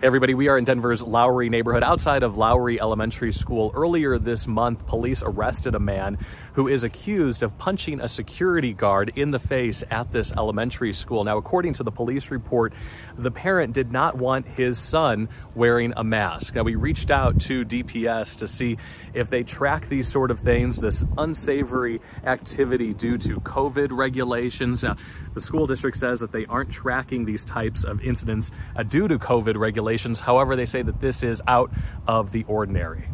Hey everybody, we are in Denver's Lowry neighborhood outside of Lowry Elementary School. Earlier this month, police arrested a man who is accused of punching a security guard in the face at this elementary school. Now, according to the police report, the parent did not want his son wearing a mask. Now, we reached out to DPS to see if they track these sort of things, this unsavory activity due to COVID regulations. Now, the school district says that they aren't tracking these types of incidents uh, due to COVID regulations However, they say that this is out of the ordinary.